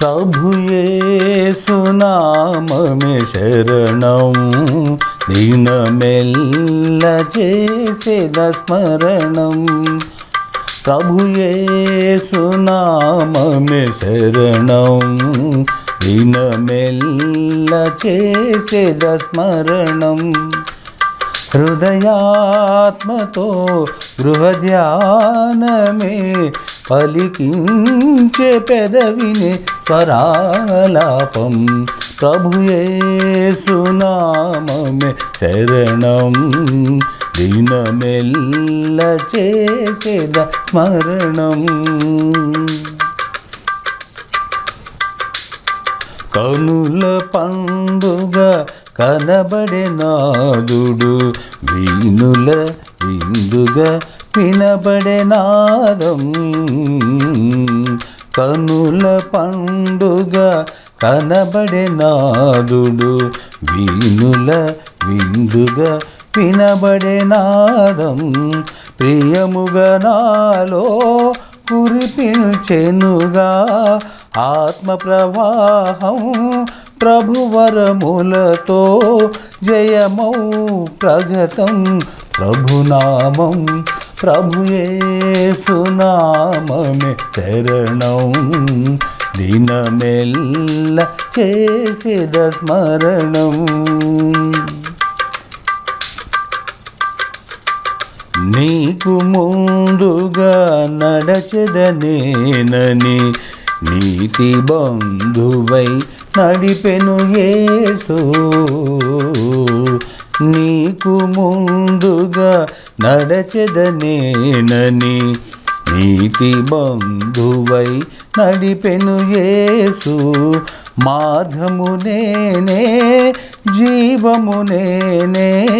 ప్రభుయేసునామే శరణం దీన మెల్ల చేసేద స్మరణం ప్రభుయేసునామే శరణం దీన మెల్ల చేసేద స్మరణం హృదయాత్మతో గృహధ్యానమే పలికించే పెదవిని స్వరాలాపం. ప్రభుయేసునామమే శరణం. దినమెల్ల చేసేద స్మరణం. కనుల పండుగ కనబడే నాదుడు వీణుల విందుగా వినబడే నాదం. కనుల పండుగ కనబడే నాదుడు వీణుల విందుగా వినబడే నాదం. ప్రియముగా నాలో కురిపించెనుగా ఆత్మ ప్రవాహం ప్రభువరములతో జయమౌ ప్రగతం ప్రభునామం ప్రభుయేసునామమే శరణం. దినమెల్ల చేసేద స్మరణం. నీకు ముందుగా నడచెదనేనని నీతి బంధువై నడిపెను యేసు. నీకు ముందుగా నడచెదనేనని నీతి బంధువై నడిపెను యేసు. మార్గము నేనే జీవము నేనే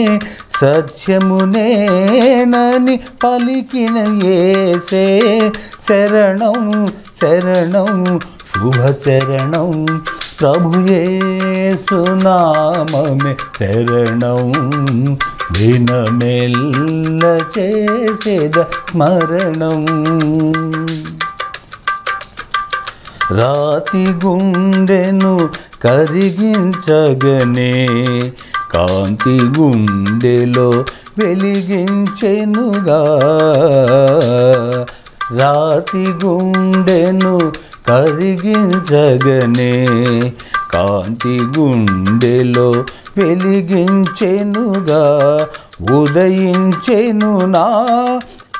సత్యము నేనని పలికిన ఏసే శరణం శరణం శుభచరణం ప్రభుయేసునామే శరణం. వినమెల్ల చేసేద స్మరణం. రాతి గుండెను కరిగించగనే కాంతి గుండెలో వెలిగించెనుగా. రాతి గుండెను కరిగించగనే కాంతి గుండెలో వెలిగించెనుగా. ఉదయించెను నా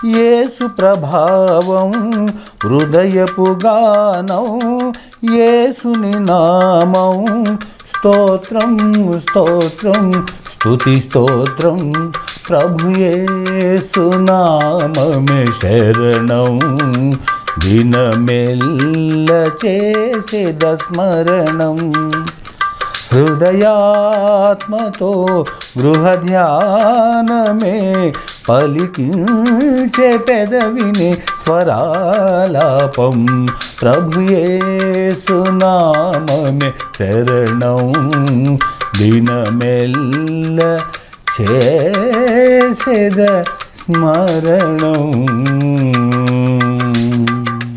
యేసు ప్రభావం హృదయపు గానం యేసుని నామం. స్తోత్రం స్తోత్రం స్తుతి స్తోత్రం. ప్రభుయేసునామమే శరణం. దినమెల్ల చేసేద స్మరణం. హృదయాత్మతో గృహధ్యానమే పలికించే పెదవిని స్వరాలాపం. ప్రభుయేసునామమే శరణం. దినమెల్ల చేసేద స్మరణం.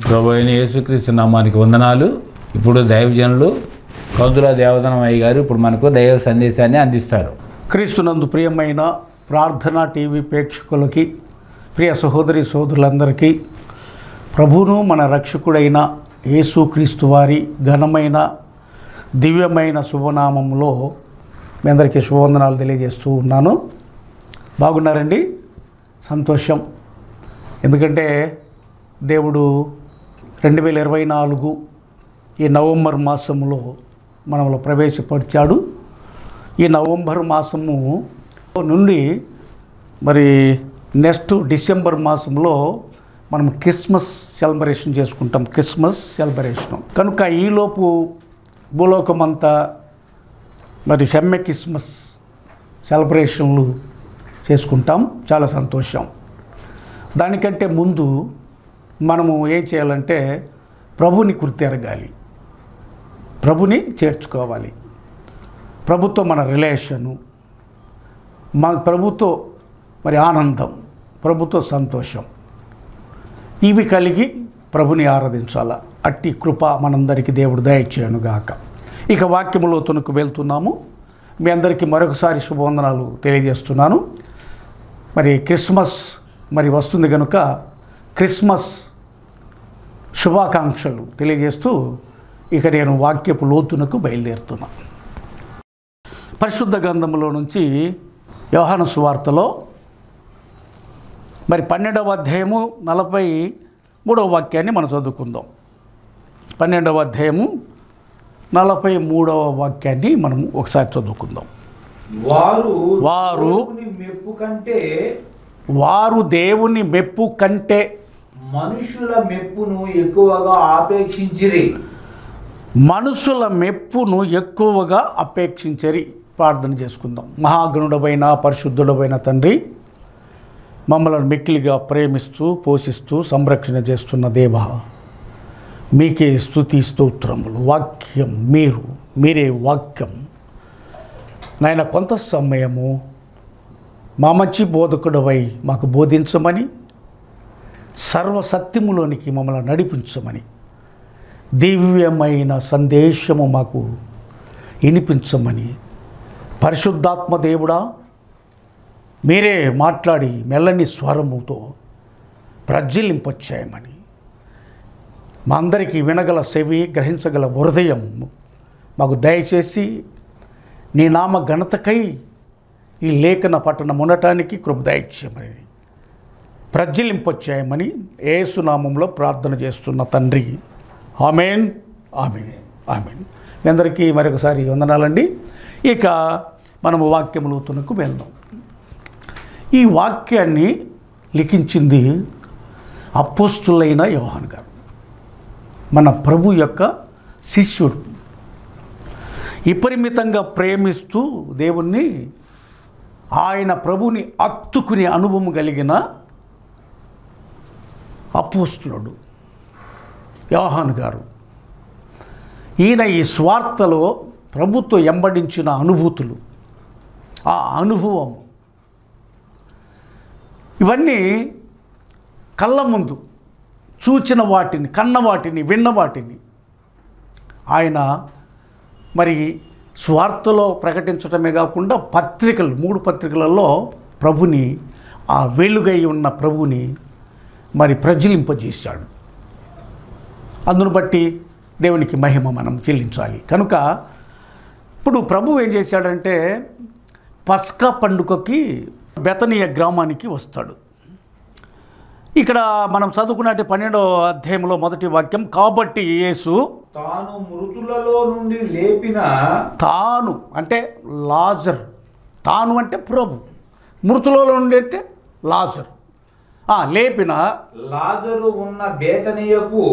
ప్రభు అయిన యేసుక్రీస్తు నామానికి వందనాలు. ఇప్పుడు దైవజనులు కౌదుల దేవదనమయ్య గారు ఇప్పుడు మనకు దైవ సందేశాన్ని అందిస్తారు. క్రీస్తునందు ప్రియమైన ప్రార్థన టీవీ ప్రేక్షకులకి ప్రియ సహోదరి సోదరులందరికీ ప్రభును మన రక్షకుడైన యేసుక్రీస్తు వారి ఘనమైన దివ్యమైన శుభనామంలో మీ అందరికీ శుభవందనాలు తెలియజేస్తూ ఉన్నాను. బాగున్నారండి? సంతోషం. ఎందుకంటే దేవుడు రెండు వేల ఇరవై నాలుగు ఈ నవంబర్ మాసంలో మనలో ప్రవేశపరిచాడు. ఈ నవంబర్ మాసము నుండి మరి నెక్స్ట్ డిసెంబర్ మాసంలో మనం క్రిస్మస్ సెలబ్రేషన్ చేసుకుంటాం. Christmas celebration. కనుక ఈలోపు భూలోకమంతా మరి సెమ్మె క్రిస్మస్ సెలబ్రేషన్లు చేసుకుంటాం. చాలా సంతోషం. దానికంటే ముందు మనము ఏం చేయాలంటే ప్రభుని గుర్తెరగాలి ప్రభుని చేర్చుకోవాలి. ప్రభుతో మన రిలేషను మన ప్రభుతో మరి ఆనందం ప్రభుతో సంతోషం. ఇవి కలిగి ప్రభుని ఆరాధించాలా? అట్టి కృప మనందరికీ దేవుడు దయచేయను గాక ఇక వాక్యములో తునుకు వెళ్తున్నాము. మీ అందరికీ మరొకసారి శుభవందనాలు తెలియజేస్తున్నాను. మరి క్రిస్మస్ మరి వస్తుంది కనుక క్రిస్మస్ శుభాకాంక్షలు తెలియజేస్తూ ఇక నేను వాక్యపు లోతునకు బయలుదేరుతున్నా. పరిశుద్ధ గ్రంథంలో నుంచి యోహాను సువార్తలో మరి పన్నెండవ అధ్యాయము నలభై మూడవ వాక్యాన్ని మనం చదువుకుందాం. పన్నెండవ అధ్యాయము నలభై మూడవ వాక్యాన్ని మనం ఒకసారి చదువుకుందాం. వారు వారు మెప్పు కంటే వారు దేవుని మెప్పు కంటే మనుషుల మెప్పును ఎక్కువగా ఆపేక్షించిరి. మనుషుల మెప్పును ఎక్కువగా అపేక్షించరి ప్రార్థన చేసుకుందాం. మహాగణుడమైన పరిశుద్ధుడమైన తండ్రి మమ్మల్ని మిక్కిలిగా ప్రేమిస్తూ పోషిస్తూ సంరక్షణ చేస్తున్న దేవ మీకే స్తుతి స్తోత్రములు. వాక్యం మీరు మీరే వాక్యం. నాయన కొంత సమయము మా మంచి బోధకుడవై మాకు బోధించమని సర్వసత్యములోనికి మమ్మల్ని నడిపించమని దివ్యమైన సందేశము మాకు వినిపించమని. పరిశుద్ధాత్మ దేవుడా మీరే మాట్లాడి మెల్లని స్వరముతో ప్రజ్వలింపచ్చాయమని మా అందరికీ వినగల సెవి గ్రహించగల హృదయం మాకు దయచేసి నీ నామ ఘనతకై ఈ లేఖన పట్టణం ఉండటానికి కృప దయచేయమని. ప్రజ్వలింపొచ్చాయమని ఏసునామంలో ప్రార్థన చేస్తున్న తండ్రి ఆమెన్ ఆమెన్ ఆమెన్. మీ అందరికీ మరొకసారి వందనాలండి. ఇక మనము వాక్యములతునకు వెళ్దాం. ఈ వాక్యాన్ని లిఖించింది అపోస్తులైన యోహాన్ గారు. మన ప్రభు యొక్క శిష్యుడు. విపరిమితంగా ప్రేమిస్తూ దేవుణ్ణి ఆయన ప్రభుని అత్తుకునే అనుభవం కలిగిన అపోస్తులుడు. యోహాన్ గారు. ఈయన ఈ స్వార్థలో ప్రభుత్వం ఎంబడించిన అనుభూతులు ఆ అనుభవం. ఇవన్నీ కళ్ళ ముందు చూచిన వాటిని కన్న వాటిని విన్న వాటిని ఆయన మరి స్వార్థలో ప్రకటించడమే కాకుండా పత్రికలు మూడు పత్రికలలో ప్రభుని ఆ వెలుగై ఉన్న ప్రభుని మరి ప్రజ్వలింపజేశాడు. అందును బట్టి దేవునికి మహిమ మనం చెల్లించాలి. కనుక ఇప్పుడు ప్రభు ఏం చేశాడంటే పస్కా పండుగకి బెతనీయ గ్రామానికి వస్తాడు. ఇక్కడ మనం చదువుకున్నట్టు పన్నెండో అధ్యాయంలో మొదటి వాక్యం కాబట్టి యేసు తాను మృతులలో నుండి లేపిన తాను అంటే లాజర్ తాను అంటే ప్రభు మృతులలో నుండి అంటే లాజర్. లేపిన లాజరు ఉన్న బేతనీయకు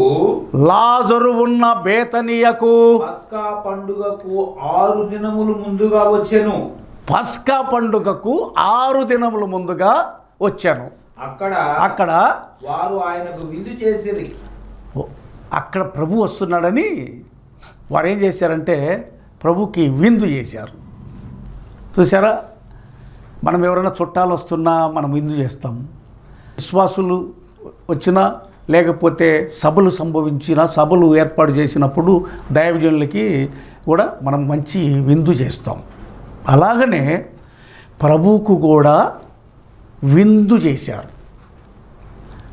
లాజరు ఉన్న బేతనీయకు పస్కా పండుగకు ఆరు దినములు ముందుగా వచ్చెను. పస్కా పండుగకు ఆరు దినముల ముందుగా వచ్చాను. అక్కడ అక్కడ వారు ఆయనకు విందు చేసిరి. అక్కడ ప్రభు వస్తున్నాడని వారు ఏం చేశారంటే ప్రభుకి విందు చేశారు. చూసారా మనం ఎవరైనా చుట్టాలు వస్తున్నా మనం విందు చేస్తాం. విశ్వాసులు వచ్చినా లేకపోతే సభలు సంభవించిన సభలు ఏర్పాటు చేసినప్పుడు దైవజనులకి కూడా మనం మంచి విందు చేస్తాం. అలాగనే ప్రభువుకు కూడా విందు చేశారు.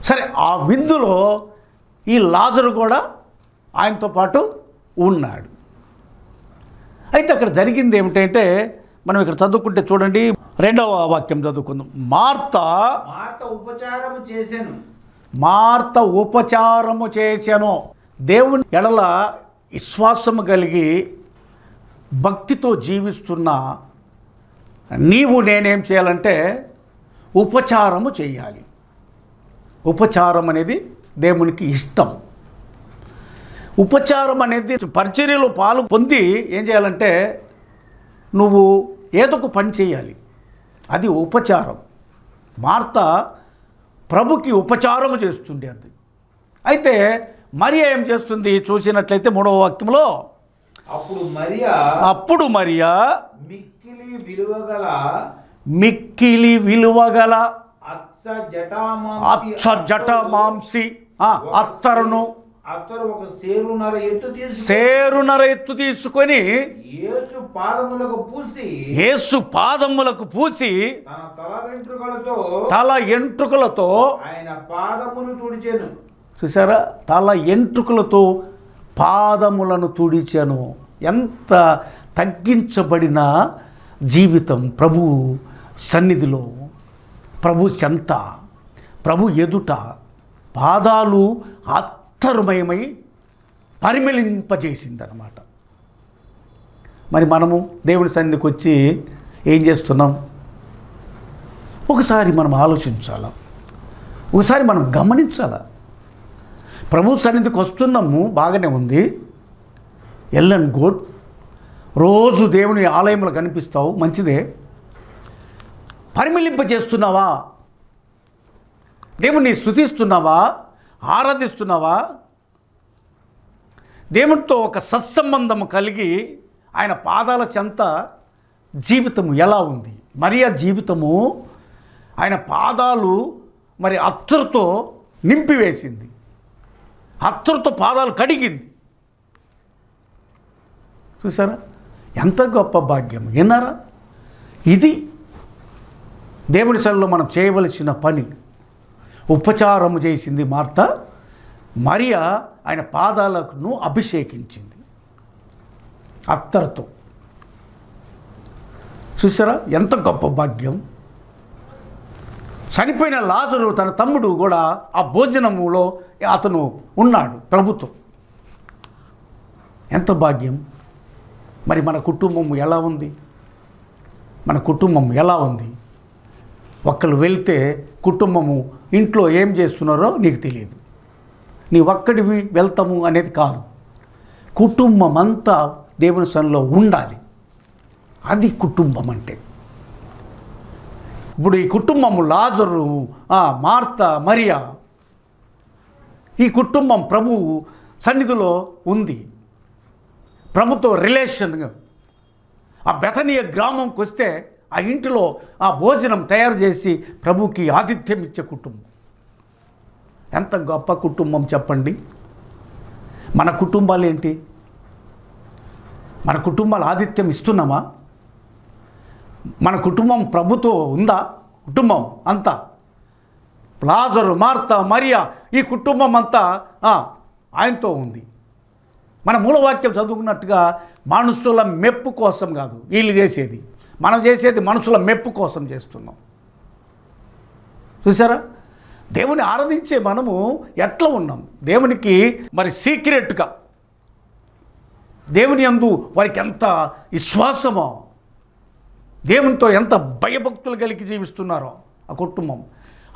సరే ఆ విందులో ఈ లాజరు కూడా ఆయనతో పాటు ఉన్నాడు. అయితే అక్కడ జరిగింది ఏమిటంటే మనం ఇక్కడ చదువుకుంటే చూడండి రెండవ వాక్యం చదువుకుందాం. మార్త మాట ఉపచారము చేసెను. మార్త ఉపచారము చేశాను దేవుని ఎడల విశ్వాసము కలిగి భక్తితో జీవిస్తున్న నీవు నేనేం చేయాలంటే ఉపచారము చేయాలి. ఉపచారం అనేది దేవునికి ఇష్టం. ఉపచారం అనేది పరిచర్యలో పాలు పొంది ఏం చేయాలంటే నువ్వు ఏదో ఒక పని చేయాలి. అది ఉపచారం. మార్త ప్రభుకి ఉపచారము చేస్తుండే అది. అయితే మరి ఏం చేస్తుంది? చూసినట్లయితే మూడవ వాక్యంలో అప్పుడు మరియా అప్పుడు మరియా మిక్కిలి విలువగల మిక్కిలి విలువగల అచ్చ జటామాంసి అచ్చ జట మాంసి ఆ, అత్తరును ఒక ఎత్తు సేరునర ఎత్తు తీసుకొని యేసు పాదములకు పూసి యేసు పాదములకు పూసి తన తల వెంట్రుకలతో తల ఎంట్రుకలతో ఆయన పాదములు తుడిచెను. చూసారా తల ఎంట్రుకలతో పాదములను తుడిచాను. ఎంత తగ్గించబడిన జీవితం ప్రభు సన్నిధిలో. ప్రభు చెంత ప్రభు ఎదుట పాదాలు అత్తరుమయమై పరిమళింపజేసిందనమాట మరి మనము దేవుని సన్నిధికి వచ్చి ఏం చేస్తున్నాం? ఒకసారి మనం ఆలోచించాలా? ఒకసారి మనం గమనించాలా? ప్రభు సన్నిధికి వస్తున్నాము బాగానే ఉంది. ఎల్ అండ్ గుడ్ రోజు దేవుని ఆలయంలో కనిపిస్తావు మంచిదే. పరిమళింప చేస్తున్నావా దేవుణ్ణి స్థుతిస్తున్నావా ఆరాధిస్తున్నావా? దేవునితో ఒక సత్సంబంధము కలిగి ఆయన పాదాల చెంత జీవితము ఎలా ఉంది? మరియా జీవితము ఆయన పాదాలు మరి అత్తరుతో నింపివేసింది. అత్తరుతో పాదాలు కడిగింది. చూసారా ఎంత గొప్ప భాగ్యం విన్నారా? ఇది దేవుడి సన్నిలో మనం చేయవలసిన పని. ఉపచారము చేసింది మార్త. మరియా ఆయన పాదాలను అభిషేకించింది. అత్తరుతో. చూసారా ఎంత గొప్ప భాగ్యం. చనిపోయిన లాజరు తన తమ్ముడు కూడా ఆ భోజనములో అతను ఉన్నాడు ప్రభుత్వం. ఎంత భాగ్యం. మరి మన కుటుంబం ఎలా ఉంది? మన కుటుంబం ఎలా ఉంది? ఒక్కరు వెళ్తే కుటుంబము ఇంట్లో ఏం చేస్తున్నారో నీకు తెలియదు. నీ ఒక్కడివి వెళ్తాము అనేది కాదు. కుటుంబం అంతా దేవుని సన్నిలో ఉండాలి. అది కుటుంబం అంటే ఇప్పుడు ఈ కుటుంబము లాజరు ఆ, మార్త మరియా ఈ కుటుంబం ప్రభు సన్నిధిలో ఉంది. ప్రభుతో రిలేషన్గా ఆ బెతనీయ గ్రామంకి వస్తే ఆ ఇంటిలో ఆ భోజనం తయారు చేసి ప్రభుకి ఆతిథ్యం ఇచ్చే కుటుంబం. ఎంత గొప్ప కుటుంబం చెప్పండి. మన కుటుంబాలు ఏంటి? మన కుటుంబాలు ఆతిథ్యం ఇస్తున్నామా? మన కుటుంబం ప్రభుతో ఉందా? కుటుంబం అంతా. ప్లాజరు మార్త మరియా ఈ కుటుంబం అంతా ఆయనతో ఉంది. మన మూలవాక్యం చదువుకున్నట్టుగా మనుషుల మెప్పు కోసం కాదు వీళ్ళు చేసేది. మనం చేసేది మనుషుల మెప్పు కోసం చేస్తున్నాం. చూసారా దేవుని ఆరాధించే మనము ఎట్లా ఉన్నాం? దేవునికి మరి సీక్రెట్గా దేవుని అందు వారికి ఎంత విశ్వాసమో దేవునితో ఎంత భయభక్తులు కలిగి జీవిస్తున్నారో ఆ కుటుంబం.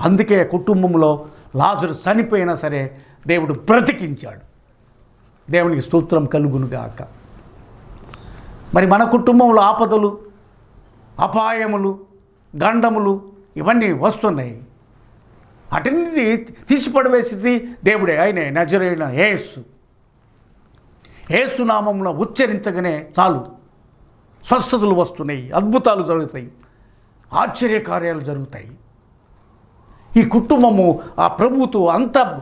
అందుకే కుటుంబంలో లాజరు చనిపోయినా సరే దేవుడు బ్రతికించాడు. దేవునికి స్తోత్రం కలుగునుగాక. మరి మన కుటుంబంలో ఆపదలు అపాయములు గండములు ఇవన్నీ వస్తున్నాయి. అటన్నిటి తీసిపడవేసింది దేవుడే ఆయనే నజరైన ఏసు ఏసునామంలో ఉచ్చరించగానే చాలు. స్వస్థతలు వస్తున్నాయి అద్భుతాలు జరుగుతాయి ఆశ్చర్యకార్యాలు జరుగుతాయి. ఈ కుటుంబము ఆ ప్రభుతో అంత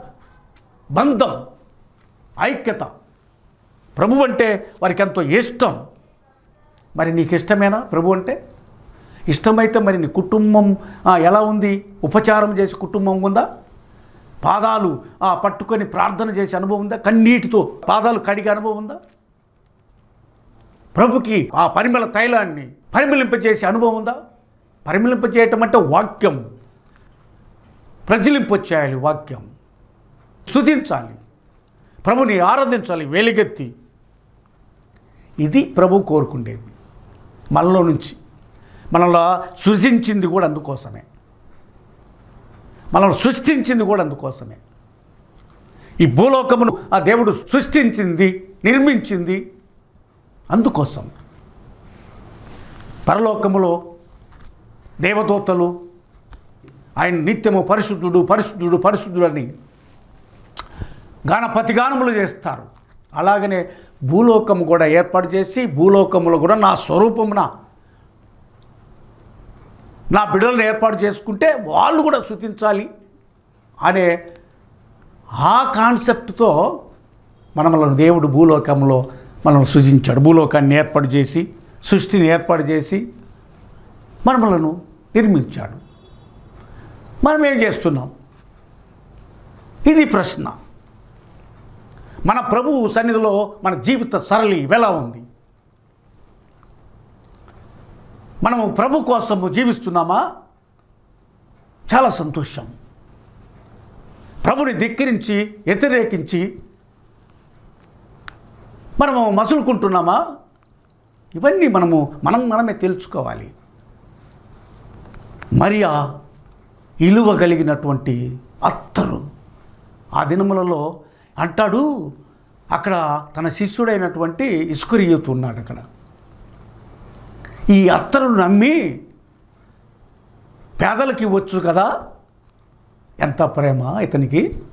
బంధం ఐక్యత. ప్రభు అంటే వారికి ఎంతో ఇష్టం. మరి నీకు ఇష్టమేనా ప్రభు అంటే ఇష్టమైతే మరి నీ కుటుంబం ఎలా ఉంది? ఉపచారం చేసే కుటుంబం ఉందా? పాదాలు పట్టుకొని ప్రార్థన చేసే అనుభవం ఉందా? కన్నీటితో పాదాలు కడిగే అనుభవం ఉందా? ప్రభుకి ఆ పరిమళ తైలాన్ని పరిమళింపజేసే అనుభవం ఉందా? పరిమళింపజేయటం అంటే వాక్యం. ప్రజలింపచేయాలి వాక్యం. స్తుతించాలి. ప్రభుని ఆరాధించాలి వెలిగెత్తి. ఇది ప్రభు కోరుకుండేది. మనలో నుంచి. మనలో సృజించింది కూడా అందుకోసమే. మనల్ని సృష్టించింది కూడా అందుకోసమే. ఈ భూలోకమును ఆ దేవుడు సృష్టించింది నిర్మించింది అందుకోసం. పరలోకములో దేవదూతలు ఆయన నిత్యము పరిశుద్ధుడు పరిశుద్ధుడు పరిశుద్ధుడు అని గానపతిగానములు చేస్తారు. అలాగనే భూలోకము కూడా ఏర్పాటు చేసి భూలోకములో కూడా నా స్వరూపమున నా బిడ్డలను ఏర్పాటు చేసుకుంటే వాళ్ళు కూడా శృతించాలి అనే ఆ కాన్సెప్ట్తో మనమలను దేవుడు భూలోకంలో మనల్ని సృజించాడు. భూలోకాన్ని ఏర్పాటు చేసి సృష్టిని ఏర్పాటు చేసి మనమలను నిర్మించాడు. మనం ఏం చేస్తున్నాం? ఇది ప్రశ్న. మన ప్రభువు సన్నిధిలో మన జీవిత సరళి ఎలా ఉంది? మనము ప్రభు కోసము జీవిస్తున్నామా? చాలా సంతోషం. ప్రభుని ధిక్కరించి వ్యతిరేకించి మనము మసులుకుంటున్నామా? ఇవన్నీ మనము మనం మనమే తెలుసుకోవాలి మరియా ఇలువ కలిగినటువంటి అత్తరు. ఆ దినములలో అంటాడు అక్కడ తన శిష్యుడైనటువంటి ఇస్కురియుతు ఉన్నాడు అక్కడ ఈ అత్తరును నమ్మి పేదలకి ఇవ్వచ్చు కదా? ఎంత ప్రేమ ఇతనికి?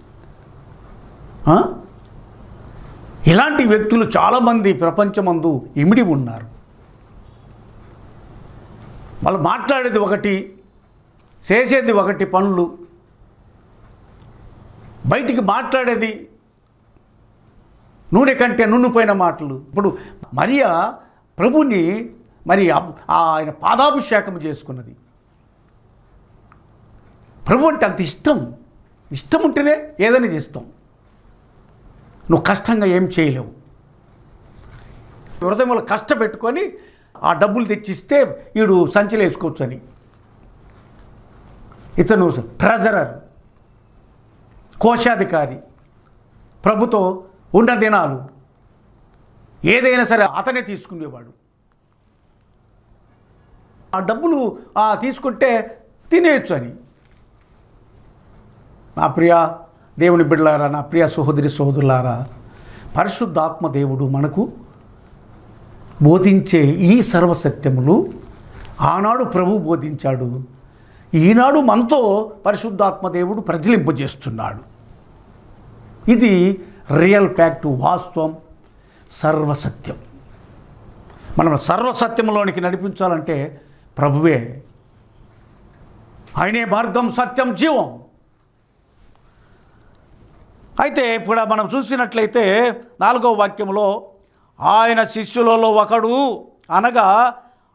ఇలాంటి వ్యక్తులు చాలామంది ప్రపంచమందు ఇమిడి ఉన్నారు. వాళ్ళు మాట్లాడేది ఒకటి చేసేది ఒకటి పనులు. బయటికి మాట్లాడేది నూనె కంటే నున్నుపోయిన మాటలు. ఇప్పుడు మరియా ప్రభుని మరి అబ్- ఆయన పాదాభిషేకం చేసుకున్నది. ప్రభు అంటే అంత ఇష్టం. ఇష్టం ఉంటేనే ఏదైనా చేస్తాం. నువ్వు కష్టంగా ఏం చేయలేవు. హృదయంలో కష్టపెట్టుకొని ఆ డబ్బులు తెచ్చిస్తే వీడు సంచిలో వేసుకోవచ్చు అని ఇతను ట్రెజరర్ కోశాధికారి ప్రభుతో ఉన్న దినాలు ఏదైనా సరే అతనే తీసుకునేవాడు. ఆ డబ్బులు ఆ, తీసుకుంటే తినేయచ్చు అని. నా ప్రియ దేవుని బిడ్డలారా నా ప్రియ సహోదరి సహోదరులారా పరిశుద్ధాత్మ దేవుడు మనకు బోధించే ఈ సర్వసత్యములు ఆనాడు ప్రభు బోధించాడు. ఈనాడు మనతో పరిశుద్ధాత్మ దేవుడు ప్రజలింపజేస్తున్నాడు ఇది రియల్ ఫ్యాక్ట్ వాస్తవం సర్వసత్యం. మనం సర్వసత్యంలోనికి నడిపించాలంటే ప్రభువే ఆయనే మార్గం సత్యం జీవం. అయితే ఇప్పుడు మనం చూసినట్లయితే నాలుగవ వాక్యంలో ఆయన శిష్యులలో ఒకడు అనగా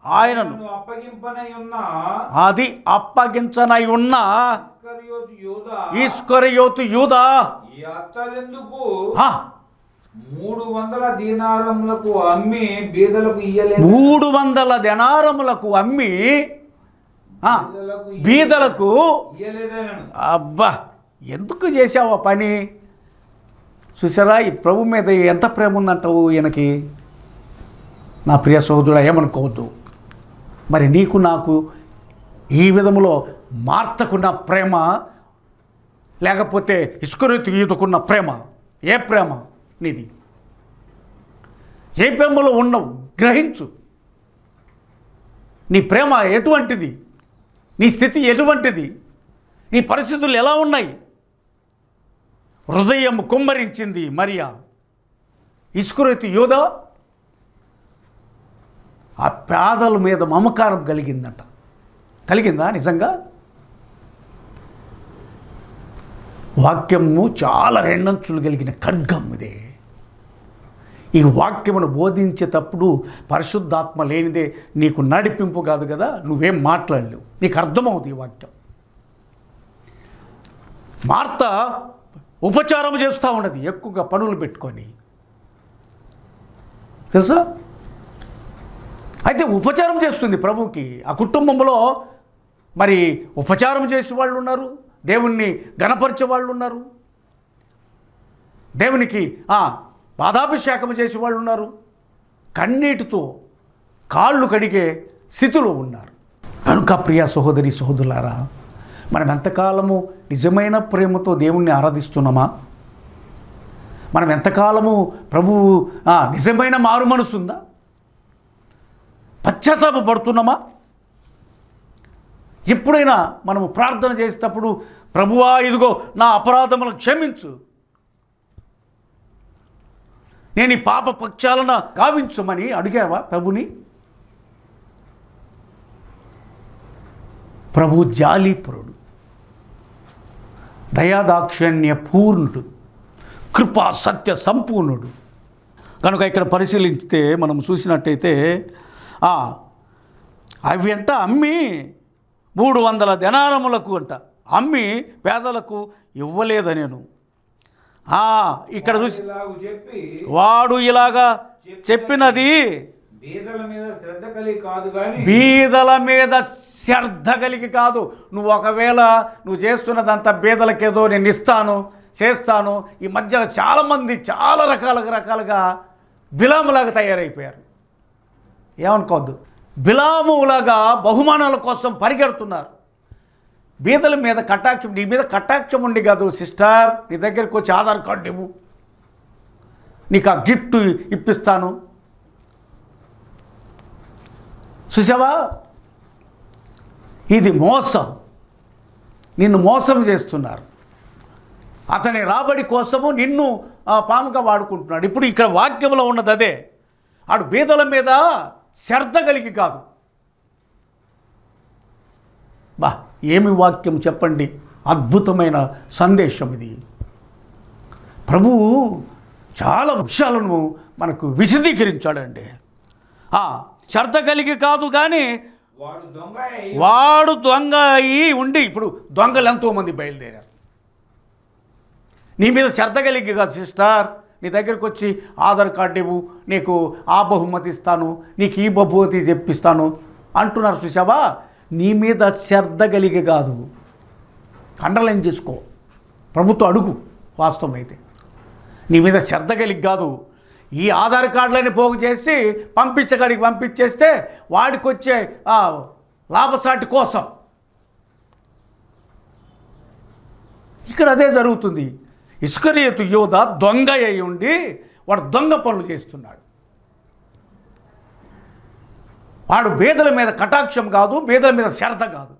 ఆయనను. అది అప్పగించనై ఉన్న ఈశ్వరయోతు యూదా. మూడు వందల దీనారములకు అమ్మి బీదలకు ఇయ్యలేదు. మూడు వందల దినారములకు అమ్మి బీదలకు అబ్బా ఎందుకు చేసావు ఆ పని? చూసారా ఈ ప్రభు మీద ఎంత ప్రేమ ఉందంటావు ఈయనకి? నా ప్రియ సహోదరుడు ఏమనుకోవద్దు. మరి నీకు నాకు ఈ విధములో మార్తకున్న ప్రేమ లేకపోతే ఇస్కరితు ఈదుకున్న ప్రేమ ఏ ప్రేమ? నీది ఏ ప్రేమలో ఉండవు గ్రహించు. నీ ప్రేమ ఎటువంటిది? నీ స్థితి ఎటువంటిది? నీ పరిస్థితులు ఎలా ఉన్నాయి? హృదయం కుమ్మరించింది మరియా. ఇసుకురైతు యోధ ఆ పేదల మీద మమకారం కలిగిందంట. కలిగిందా నిజంగా? వాక్యము చాలా రెండంచులు కలిగిన ఖడ్గం ఇదే. ఈ వాక్యమును బోధించేటప్పుడు పరిశుద్ధాత్మ లేనిదే నీకు నడిపింపు కాదు కదా నువ్వేం మాట్లాడలేవు. నీకు అర్థమవుతుంది ఈ వాక్యం. మార్త ఉపచారం చేస్తూ ఉన్నది ఎక్కువగా పనులు పెట్టుకొని. తెలుసా? అయితే ఉపచారం చేస్తుంది ప్రభుకి. ఆ కుటుంబంలో మరి ఉపచారం చేసే వాళ్ళు ఉన్నారు దేవుణ్ణి గణపరిచే వాళ్ళు ఉన్నారు. దేవునికి పాదాభిషేకం చేసే వాళ్ళు ఉన్నారు. కన్నీటితో కాళ్ళు కడిగే స్థితిలో ఉన్నారు. కనుక ప్రియ సహోదరి సహోదరులారా మనం ఎంతకాలము నిజమైన ప్రేమతో దేవుణ్ణి ఆరాధిస్తున్నామా? మనం ఎంతకాలము ప్రభువు నిజమైన మారు మనసు ఉందా పశ్చాత్తాప పడుతున్నామా? ఎప్పుడైనా మనము ప్రార్థన చేసేటప్పుడు ప్రభువా ఇదిగో నా అపరాధములను క్షమించు. నేను ఈ పాప పక్షాలను గావించమని అడిగావా ప్రభుని? ప్రభు జాలీపురుడు. దయాదాక్షిణ్య పూర్ణుడు. కృపా సత్య సంపూర్ణుడు. కనుక ఇక్కడ పరిశీలించితే మనం చూసినట్టయితే అవి అంట అమ్మి మూడు వందల దినారములకు అంట. అమ్మి పేదలకు ఇవ్వలేదనేను. ఇక్కడ చూసి వాడు ఇలాగా చెప్పినది బీదల మీద శ్రద్ధ కలిగి కాదు కానీ బీదల మీద శ్రద్ధ కలిగి కాదు. నువ్వు ఒకవేళ నువ్వు చేస్తున్నదంతా బీదలకేదో నేను ఇస్తాను చేస్తాను. ఈ మధ్య చాలామంది చాలా రకాలుగా రకాలుగా బిలాములాగా తయారైపోయారు. ఏమనుకోవద్దు. బిలాములాగా బహుమానాల కోసం పరిగెడుతున్నారు. బీదల మీద కటాక్షం నీ మీద కటాక్షం ఉండి కాదు సిస్టర్ నీ దగ్గరికి వచ్చి ఆధార్ కార్డు ఇవ్వు. నీకు ఆ గిఫ్ట్ ఇప్పిస్తాను. చూసావా? ఇది మోసం. నిన్ను మోసం చేస్తున్నారు. అతని రాబడి కోసము నిన్ను పాముగా వాడుకుంటున్నాడు. ఇప్పుడు ఇక్కడ వాక్యంలో ఉన్నది అదే. ఆడు బీదల మీద శ్రద్ధ కలిగి కాదు. బా ఏమి వాక్యం చెప్పండి? అద్భుతమైన సందేశం ఇది. ప్రభువు చాలా విషయాలను మనకు విశదీకరించాడండి. ఆ, శ్రద్ధ కలిగి కాదు కానీ వాడు దొంగ అయి ఉండి ఇప్పుడు దొంగలు ఎంతోమంది బయలుదేరారు. నీ మీద శ్రద్ధ కలిగి కాదు సిస్టర్. నీ దగ్గరికి వచ్చి ఆధార్ కార్డు ఇవ్వు నీకు ఆ బహుమతి ఇస్తాను నీకు ఈ బహుమతి తెప్పిస్తాను అంటున్నారు చూసావా నీ మీద శ్రద్ధ కలిగి కాదు. అండర్లైన్ చేసుకో. ప్రభుత్వం అడుగు వాస్తవం అయితే నీ మీద శ్రద్ధ కలిగి కాదు. ఈ ఆధార్ కార్డులని పోగు చేసి పంపించగాడికి పంపించేస్తే వాడికి వచ్చే లాభసాటి కోసం. ఇక్కడ అదే జరుగుతుంది. ఇసుకరియతు యోధ దొంగ అయి ఉండి వాడు దొంగ పనులు చేస్తున్నాడు. వాడు బేదల మీద కటాక్షం కాదు బేదల మీద శ్రద్ధ కాదు.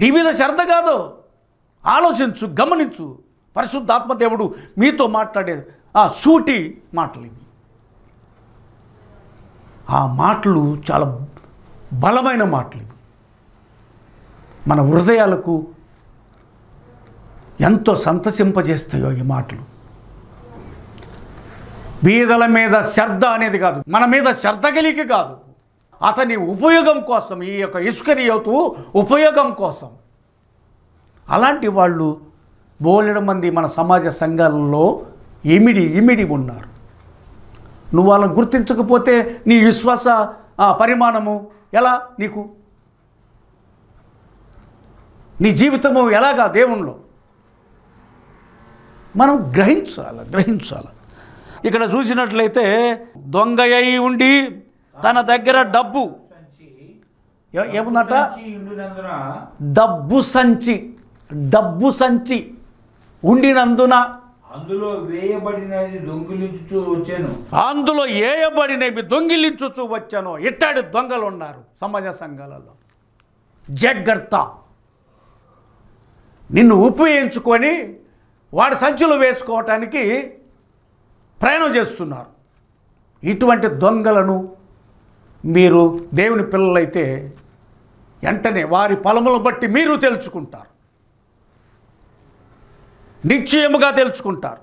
నీ మీద శ్రద్ధ కాదు. ఆలోచించు గమనించు. పరిశుద్ధాత్మదేవుడు మీతో మాట్లాడే ఆ సూటి మాటలు ఇవి. ఆ మాటలు చాలా బలమైన మాటలు ఇవి. మన హృదయాలకు ఎంతో సంతసింపజేస్తాయో ఈ మాటలు. బీదల మీద శ్రద్ధ అనేది కాదు. మన మీద శ్రద్ధ కలిగి కాదు. అతని ఉపయోగం కోసం ఈ యొక్క ఇస్కరియోతు ఉపయోగం కోసం. అలాంటి వాళ్ళు బోలెడు మంది మన సమాజ సంఘాలలో ఇమిడి ఇమిడి ఉన్నారు. నువ్వు వాళ్ళని గుర్తించకపోతే నీ విశ్వాస ఆ, పరిమాణము ఎలా నీకు? నీ జీవితము ఎలాగా దేవుణ్ణిలో? మనం గ్రహించాలి గ్రహించాలి. ఇక్కడ చూసినట్లయితే దొంగ అయి ఉండి తన దగ్గర డబ్బు ఏముందట? డబ్బు సంచి డబ్బు సంచి ఉండినందున అందులో వేయబడినది దొంగిలించుచూ వచ్చాను. అందులో ఏయబడినవి దొంగిలించుచూ వచ్చాను ఇట్టాడి దొంగలు ఉన్నారు సమాజ సంఘాలలో. జగ్గర్త నిన్ను ఉపయోగించుకొని వాడి సంచులు వేసుకోవటానికి ప్రయాణం చేస్తున్నారు. ఇటువంటి దొంగలను మీరు దేవుని పిల్లలైతే వెంటనే వారి పొలములను బట్టి మీరు తెలుసుకుంటారు. నిశ్చయముగా తెలుసుకుంటారు.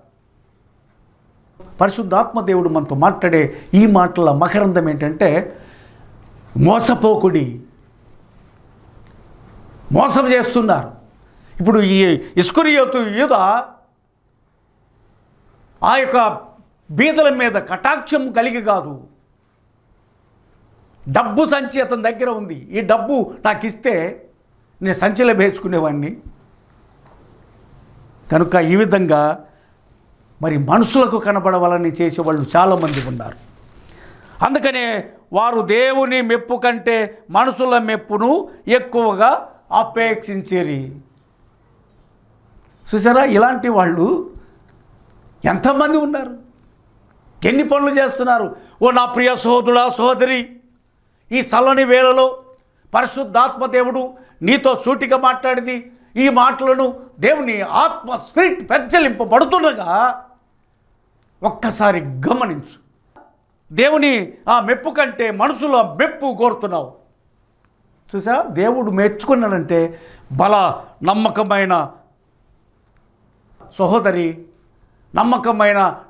పరిశుద్ధాత్మ దేవుడు మనతో మాట్లాడే ఈ మాటల మకరందం ఏంటంటే మోసపోకుడి మోసం చేస్తున్నారు. ఇప్పుడు ఈ ఇస్కురియోతు యూద ఆ యొక్క బీదల మీద కటాక్షం కలిగి కాదు. డబ్బు సంచి అతని దగ్గర ఉంది. ఈ డబ్బు నాకు ఇస్తే నేను సంచిలో వేసుకునేవాడిని కనుక ఈ విధంగా మరి మనుషులకు కనబడవాలని చేసేవాళ్ళు చాలామంది ఉన్నారు. అందుకనే వారు దేవుని మెప్పు కంటే మనుషుల మెప్పును ఎక్కువగా అపేక్షించేరి. చూసారా? ఇలాంటి వాళ్ళు ఎంతమంది ఉన్నారు? ఎన్ని పనులు చేస్తున్నారు? ఓ నా ప్రియ సహోదరుడా సహోదరి ఈ చల్లని వేళలో పరిశుద్ధాత్మ దేవుడు నీతో సూటిగా మాట్లాడింది. ఈ మాటలను దేవుని ఆత్మ స్పిరిట్ పెంచలింపబడుతుండగా ఒక్కసారి గమనించు. దేవుని ఆ మెప్పు కంటే మనుషుల మెప్పు కోరుతున్నావు. చూసా? దేవుడు మెచ్చుకున్నాడంటే బల నమ్మకమైన సహోదరి నమ్మకమైన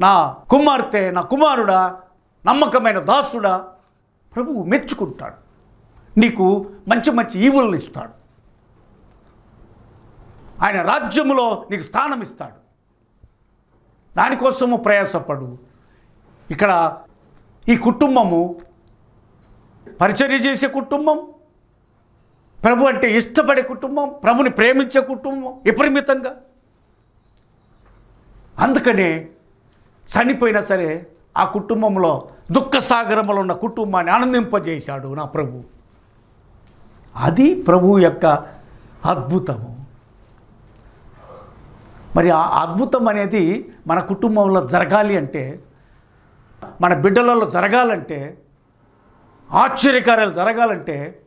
నా కుమార్తె నా కుమారుడా నమ్మకమైన దాసుడా ప్రభువు మెచ్చుకుంటాడు. నీకు మంచి మంచి ఈవులను ఇస్తాడు. ఆయన రాజ్యములో నీకు స్థానం ఇస్తాడు. దానికోసము ప్రయాసపడు. ఇక్కడ ఈ కుటుంబము పరిచర్య చేసే కుటుంబం ప్రభు అంటే ఇష్టపడే కుటుంబం ప్రభుని ప్రేమించే కుటుంబం విపరీతంగా. అందుకనే చనిపోయినా సరే ఆ కుటుంబంలో దుఃఖ ఉన్న కుటుంబాన్ని ఆనందింపజేశాడు నా ప్రభు. అది ప్రభు యొక్క అద్భుతము. మరి ఆ అద్భుతం అనేది మన కుటుంబంలో జరగాలి అంటే మన బిడ్డలలో జరగాలంటే ఆశ్చర్యకార్యాలు జరగాలంటే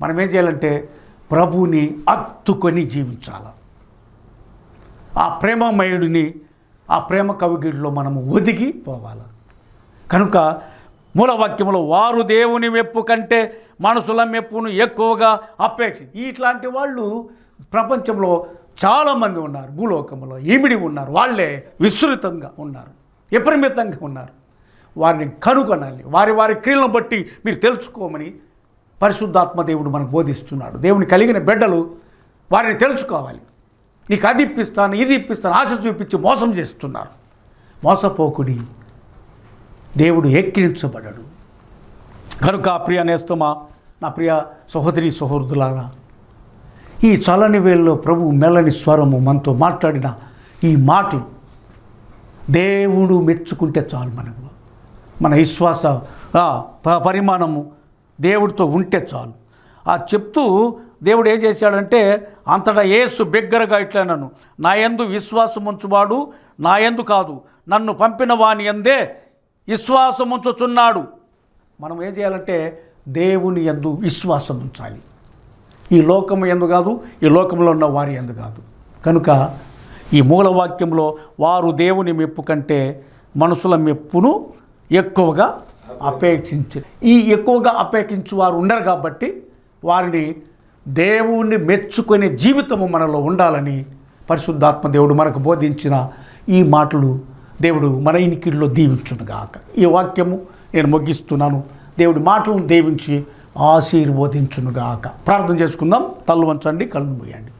మనం ఏం చేయాలంటే ప్రభువుని అత్తుకొని జీవించాలి. ఆ ప్రేమమయుడిని ఆ ప్రేమ కవిగిడిలో మనము ఒదిగి పోవాలి. కనుక మూలవాక్యంలో వారు దేవుని మెప్పు కంటే మనసుల మెప్పును ఎక్కువగా అపేక్ష ఇట్లాంటి వాళ్ళు ప్రపంచంలో చాలామంది ఉన్నారు. భూలోకంలో ఈమిడి ఉన్నారు. వాళ్ళే విస్తృతంగా ఉన్నారు. విపరీతంగా ఉన్నారు. వారిని కనుగొనాలి. వారి వారి క్రియలను బట్టి మీరు తెలుసుకోమని పరిశుద్ధాత్మ దేవుడు మనకు బోధిస్తున్నాడు. దేవుని కలిగిన బిడ్డలు వారిని తెలుసుకోవాలి. నీకు అది ఇప్పిస్తాను ఇది ఇప్పిస్తాను ఆశ చూపించి మోసం చేస్తున్నారు. మోసపోకుడి దేవుడు ఎక్కిరించబడడు. కనుక ప్రియ నేస్తమా నా ప్రియ సహోదరి సహోదరులారా ఈ చలని వేళలో ప్రభు మెల్లని స్వరము మనతో మాట్లాడిన ఈ మాటలు దేవుడు మెచ్చుకుంటే చాలు మనకు. మన విశ్వాస ప- పరిమాణము దేవుడితో ఉంటే చాలు. ఆ చెప్తూ దేవుడు ఏం చేశాడంటే అంతటా యేసు బిగ్గరగా ఇట్లనను నా యందు విశ్వాసముంచువాడు నా యందు కాదు నన్ను పంపిన వాని ఎందే విశ్వాసముంచుచున్నాడు. మనం ఏం చేయాలంటే దేవుని ఎందు విశ్వాసం ఉంచాలి ఈ లోకము ఎందు కాదు ఈ లోకంలో ఉన్న వారి ఎందు కాదు. కనుక ఈ మూలవాక్యంలో వారు దేవుని మెప్పు కంటే మనుషుల మెప్పును ఎక్కువగా అపేక్షించి ఈ ఎక్కువగా అపేక్షించు వారు ఉండరు కాబట్టి వారిని దేవుణ్ణి మెచ్చుకునే జీవితము మనలో ఉండాలని పరిశుద్ధాత్మ దేవుడు మనకు బోధించిన ఈ మాటలు దేవుడు మన ఇనికిడిలో దీవించునుగాక. ఈ వాక్యము నేను ముగిస్తున్నాను. దేవుడి మాటలను దీవించి ఆశీర్వదించునుగాక. ప్రార్థన చేసుకుందాం. తల్లు వంచండి కళ్ళు మూయండి.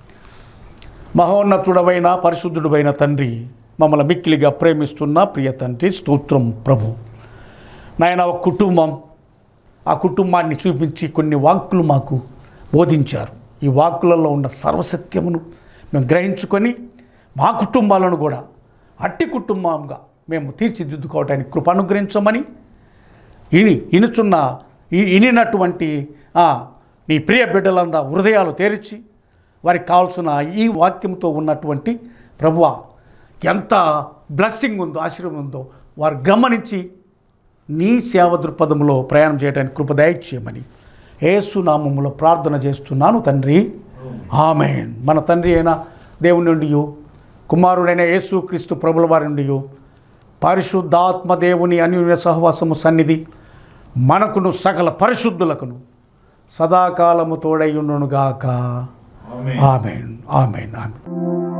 మహోన్నతుడవైన పరిశుద్ధుడైన తండ్రి మమ్మల్ని మిక్కిలిగా ప్రేమిస్తున్న ప్రియ తండ్రి స్తోత్రం ప్రభు. నాయన ఒక కుటుంబం ఆ కుటుంబాన్ని చూపించి కొన్ని వాక్కులు మాకు బోధించారు. ఈ వాక్కులలో ఉన్న సర్వసత్యమును మేము గ్రహించుకొని మా కుటుంబాలను కూడా అట్టి కుటుంబంగా మేము తీర్చిదిద్దుకోవడానికి కృప అనుగ్రహించమని ఇని ఇనుచున్న ఈ ఇనినటువంటి నీ ప్రియ బిడ్డలందా హృదయాలు తెరిచి వారికి కావాల్సిన ఈ వాక్యంతో ఉన్నటువంటి ప్రభువ ఎంత బ్లెస్సింగ్ ఉందో ఆశీర్వం ఉందో వారు గమనించి నీ సేవ దృక్పథంలో ప్రయాణం చేయడానికి కృప దయచేయమని ఏసునామములో ప్రార్థన చేస్తున్నాను తండ్రి. ఆమెన్. మన తండ్రి అయిన దేవుని నుండి కుమారుడైన యేసు క్రీస్తు ప్రభుల వారి నుండి పరిశుద్ధాత్మ దేవుని అన్యోన్య సహవాసము సన్నిధి మనకును సకల పరిశుద్ధులకును సదాకాలము తోడై ఉండునుగాక. ఆమెన్. ఆమెన్. ఆమెన్.